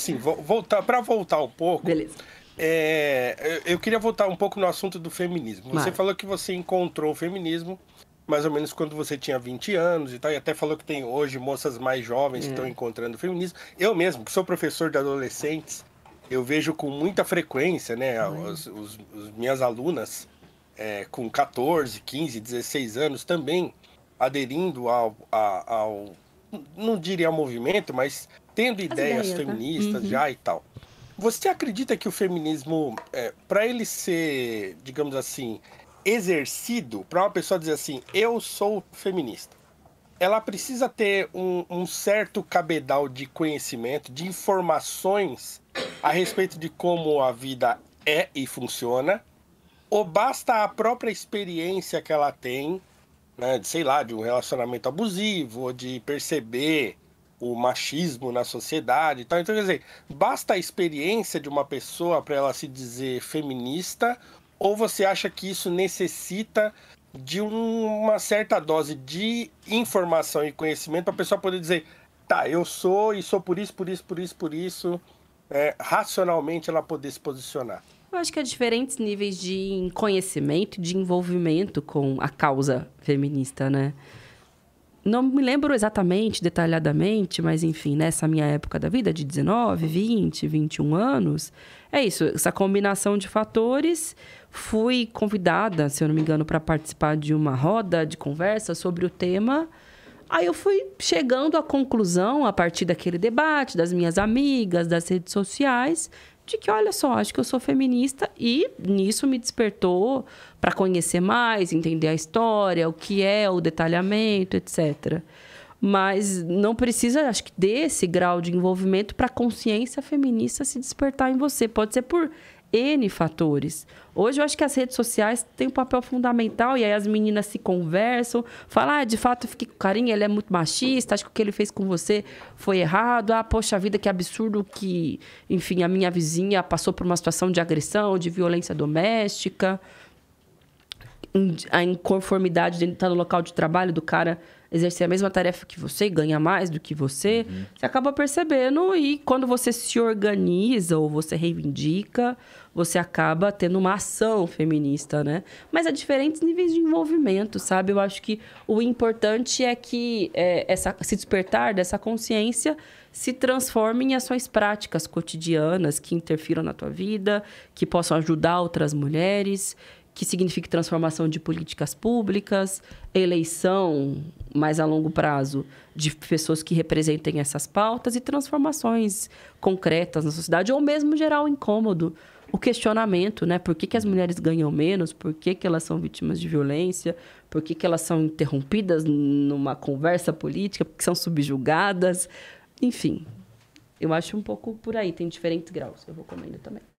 assim, voltar para voltar um pouco. Beleza. É, eu queria voltar um pouco no assunto do feminismo. Você falou que você encontrou o feminismo mais ou menos quando você tinha 20 anos e tal, e até falou que tem hoje moças mais jovens é. que estão encontrando o feminismo. Eu mesmo, que sou professor de adolescentes, eu vejo com muita frequência, né, os, os, os minhas alunas é, com 14, 15, 16 anos também aderindo ao, ao, ao não diria movimento, mas tendo ideias, ideias né? feministas né? uhum. já e tal. Você acredita que o feminismo, é, para ele ser, digamos assim, exercido, para uma pessoa dizer assim, eu sou feminista, ela precisa ter um, um, certo cabedal de conhecimento, de informações a respeito de como a vida é e funciona, ou basta a própria experiência que ela tem, né, de, sei lá, de um relacionamento abusivo, ou de perceber o machismo na sociedade. Então, então, quer dizer, basta a experiência de uma pessoa para ela se dizer feminista, ou você acha que isso necessita de um, uma certa dose de informação e conhecimento para a pessoa poder dizer, tá, eu sou e sou por isso, por isso, por isso, por isso, é, racionalmente ela poder se posicionar? Eu acho que há diferentes níveis de conhecimento de envolvimento com a causa feminista, né? não me lembro exatamente, detalhadamente, mas enfim, nessa minha época da vida, de 19, 20, 21 anos, é isso, essa combinação de fatores. Fui convidada, se eu não me engano, para participar de uma roda de conversa sobre o tema. Aí eu fui chegando à conclusão, a partir daquele debate, das minhas amigas, das redes sociais, de que, olha só, acho que eu sou feminista e nisso me despertou para conhecer mais, entender a história, o que é o detalhamento, etc. Mas não precisa, acho que, desse grau de envolvimento para a consciência feminista se despertar em você. Pode ser por N fatores. Hoje eu acho que as redes sociais têm um papel fundamental e aí as meninas se conversam, falam, ah, de fato eu fiquei com carinho, ele é muito machista, acho que o que ele fez com você foi errado. Ah, poxa vida, que absurdo que, enfim, a minha vizinha passou por uma situação de agressão, de violência doméstica. A inconformidade de estar no local de trabalho do cara exercer a mesma tarefa que você e ganha mais do que você, uhum. você acaba percebendo e quando você se organiza ou você reivindica, você acaba tendo uma ação feminista, né? Mas há diferentes níveis de envolvimento, sabe? Eu acho que o importante é que é, essa, se despertar dessa consciência se transforme em ações práticas cotidianas que interfiram na tua vida, que possam ajudar outras mulheres que signifique transformação de políticas públicas, eleição mais a longo prazo de pessoas que representem essas pautas e transformações concretas na sociedade, ou mesmo gerar o incômodo, o questionamento, né? Por que, que as mulheres ganham menos? Por que, que elas são vítimas de violência? Por que, que elas são interrompidas numa conversa política? Por que são subjugadas? Enfim, eu acho um pouco por aí, tem diferentes graus. Eu vou comendo também.